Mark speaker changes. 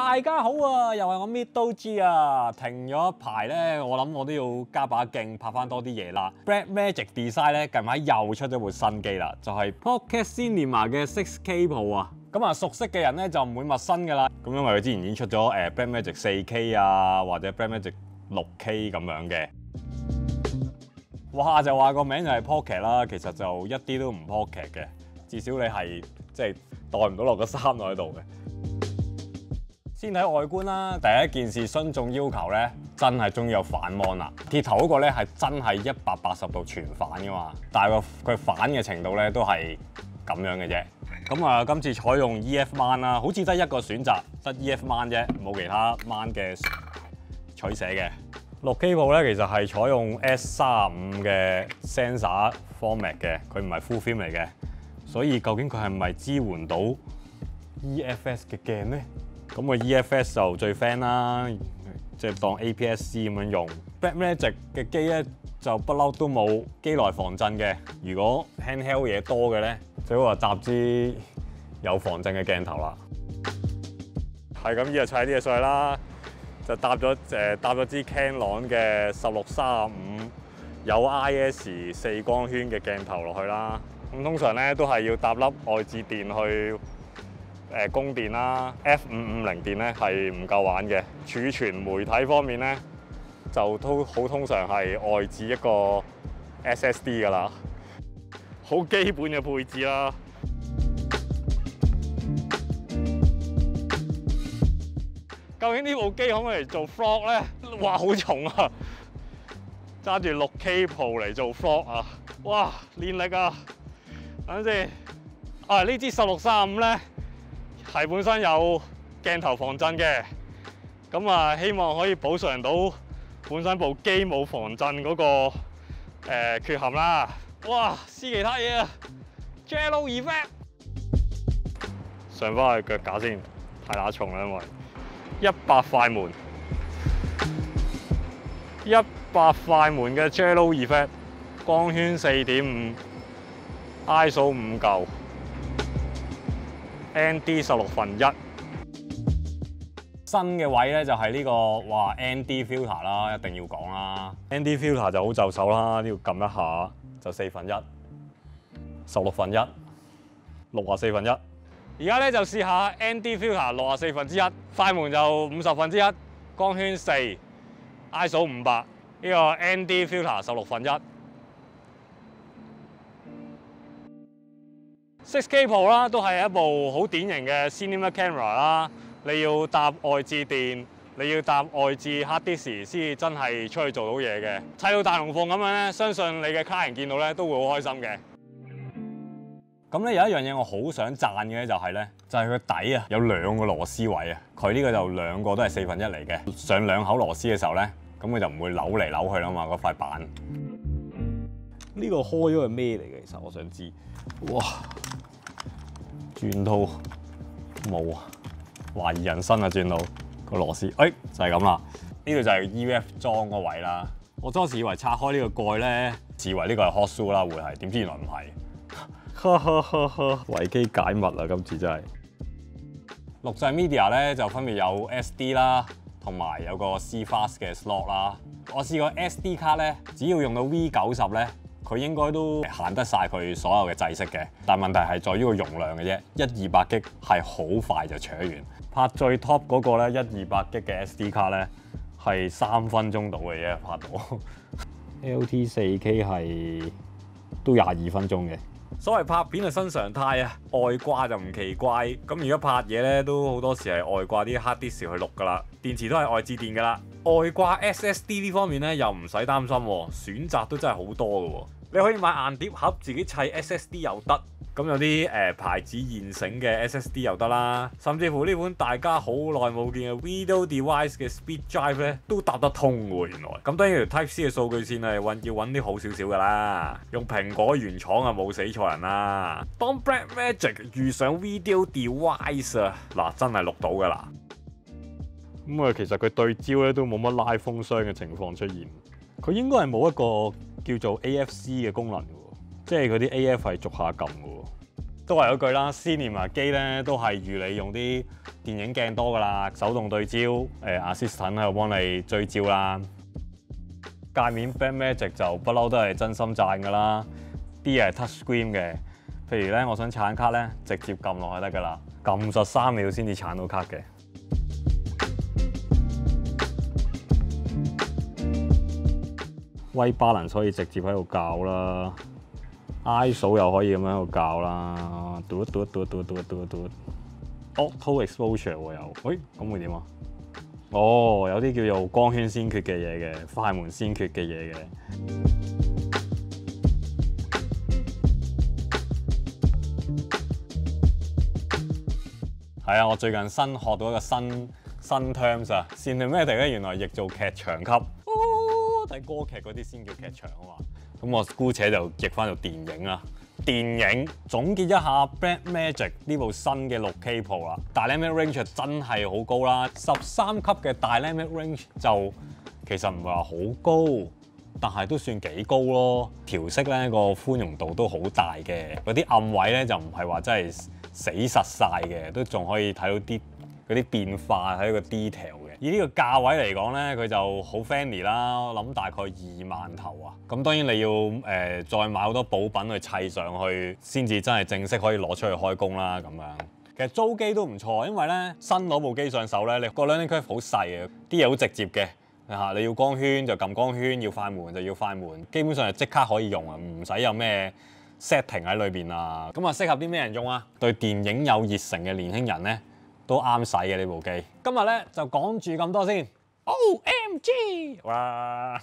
Speaker 1: 大家好啊，又係我 Mid 都知啊，停咗一排咧，我諗我都要加把勁拍翻多啲嘢啦。Black Magic Design 咧近排又出咗部新機啦，就係 Pocket Cinema 嘅 6K Pro 啊。咁啊，熟悉嘅人咧就唔會陌生噶啦。咁因為佢之前已經出咗诶 Black Magic 4K 啊，或者 Black Magic 6K 咁樣嘅。哇！就話個名就係 Pocket 啦，其實就一啲都唔 Pocket 嘅，至少你係即係袋唔到落個衫度喺度嘅。先睇外觀啦，第一件事孫眾要求咧，真係終於有反芒啦。鐵頭嗰個咧係真係一百八十度全反噶嘛，但係佢反嘅程度咧都係咁樣嘅啫。咁啊，今次採用 EF 扳啦，好似得一個選擇，得 EF 扳啫，冇其他 mon 嘅取捨嘅。六 K 部咧其實係採用 S 三五嘅 sensor format 嘅，佢唔係 full film 嚟嘅，所以究竟佢係咪支援到 EFS 嘅鏡咧？咁個 EFS 就最 fan 啦，即係當 APS-C 咁樣用。Backmagic 嘅機咧就不嬲都冇機內防震嘅。如果 handheld 嘢多嘅咧，最好話搭支有防震嘅鏡頭啦。係咁，依日砌啲嘢上去啦，就搭咗誒搭咗支 Canon 嘅十六三五有 IS 四光圈嘅鏡頭落去啦。咁通常咧都係要搭粒外置電去。誒供電啦，F 五五零電咧係唔夠玩嘅。儲存媒體方面咧，就都好通常係外置一個 SSD 噶啦，好基本嘅配置啦。究竟呢部機可唔可以做 Flog 咧？哇，好重啊！揸住六 K 鋪嚟做 Flog 啊！哇，練力啊！等陣先，啊呢支十六三五咧。係本身有鏡頭防震嘅，咁啊希望可以補償到本身部機冇防震嗰、那個誒、缺陷啦。哇，試其他嘢啊，Jello effect，上翻去腳架先，太乸重啦，因為一百塊門，一百塊門嘅 Jello effect，光圈四點五，ISO 五嚿。ND 十六分一，新嘅位咧就係呢個哇 ND filter 啦，一定要講啦。ND filter 就好就手啦，呢度撳一下就四分一，十六分一，六啊四分一。而家咧就試下 ND filter 六啊四分之一，快門就五十分之一，光圈四，ISO 五百，呢個 ND filter 十六分一。SixK Pro 啦，都係一部好典型嘅 cinema camera 啦。你要搭外置電，你要搭外置 hard disk 先真係出去做到嘢嘅。砌到大龍鳳咁樣咧，相信你嘅客人見到咧都會好開心嘅。咁咧有一樣嘢我好想讚嘅咧，就係咧，就係佢底啊有兩個螺絲位啊。佢呢個就兩個都係四分一嚟嘅。上兩口螺絲嘅時候咧，咁佢就唔會扭嚟扭去啦嘛。嗰塊板呢個開咗係咩嚟嘅？其實我想知。哇！轉套冇啊，懷疑人生啊！轉到個螺絲，哎就係咁啦。呢度就係 EF 裝個位啦。我當時以為拆開呢個蓋咧，以為呢個係 hot shoe 啦，會係點知原來唔係。哈哈哈哈！維基解密啊，今次真係。錄製 media 咧就分別有 SD 啦，同埋有個 CFast 嘅 slot 啦。我試過 SD 卡咧，只要用到 V 九十咧。佢應該都行得晒佢所有嘅制式嘅，但問題係在於個容量嘅啫。一二百 G 係好快就扯完，拍最 top 嗰個咧一二百 G 嘅 SD 卡咧係三分鐘到嘅啫，拍到。LT 四 K 係都廿二分鐘嘅。所謂拍片係新常態啊，外掛就唔奇怪。咁而家拍嘢咧都好多時係外掛啲 hard disk 去錄㗎啦，電池都係外置電㗎啦。外掛 SSD 呢方面咧又唔使擔心，選擇都真係好多㗎喎。你可以買硬碟盒自己砌 SSD 又得，咁有啲誒、呃、牌子現成嘅 SSD 又得啦，甚至乎呢款大家好耐冇見嘅 Video Device 嘅 Speed Drive 咧都搭得通喎，原來。咁當然條 Type C 嘅數據線係揾要揾啲好少少㗎啦，用蘋果原廠啊冇死錯人啦。當 Blackmagic 遇上 Video Device 啊，嗱真係錄到㗎啦。咁啊，其實佢對焦咧都冇乜拉風箱嘅情況出現，佢應該係冇一個叫做 AFC 嘅功能喎，即係嗰啲 AF 係逐下撳嘅喎。都係嗰句啦，Cinema 機咧都係預你用啲電影鏡多噶啦，手動對焦，誒、assistant 喺度幫你追焦啦。界面 Blackmagic 就不嬲都係真心讚噶啦，啲嘢係 touch screen 嘅。譬如咧，我想鏟卡咧，直接撳落去得噶啦，撳十三秒先至鏟到卡嘅。威 balance 可以直接喺度教啦，ISO 又可以咁樣喺度教啦，嘟嘟嘟嘟嘟嘟嘟，auto exposure 又，喂咁會點啊？哦，有啲叫做光圈先決嘅嘢嘅，快門先決嘅嘢嘅。係啊，我最近新學到一個新新 terms 啊，cinematic 咧原來譯做劇場級。睇歌劇嗰啲先叫劇場啊嘛，咁我姑且就譯翻做電影啦。電影總結一下，Blackmagic 呢部新嘅六 K 鋪啦，Dynamic Range 真係好高啦。十三級嘅 Dynamic Range 就其實唔係話好高，但係都算幾高咯。調色咧個寬容度都好大嘅，嗰啲暗位咧就唔係話真係死實晒嘅，都仲可以睇到啲嗰啲變化喺個 detail。以呢個價位嚟講咧，佢就好 fancy 啦，我諗大概二萬頭啊。咁當然你要誒、再買好多補品去砌上去，先至真係正式可以攞出去開工啦咁樣。其實租機都唔錯，因為咧新攞部機上手咧，你個 learning curve 好細嘅，啲嘢好直接嘅嚇。你要光圈就撳光圈，要快門就要快門，基本上係即刻可以用啊，唔使有咩 setting 喺裏邊啊。咁啊，適合啲咩人用啊？對電影有熱誠嘅年輕人咧，都啱使嘅呢部機。今日咧就講住咁多先。OMG！哇！